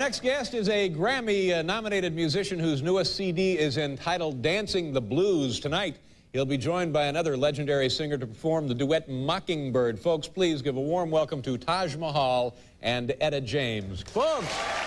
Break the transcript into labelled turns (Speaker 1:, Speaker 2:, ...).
Speaker 1: Next guest is a Grammy-nominated uh, musician whose newest CD is entitled Dancing the Blues. Tonight, he'll be joined by another legendary singer to perform the duet Mockingbird. Folks, please give a warm welcome to Taj Mahal and Etta James. Folks!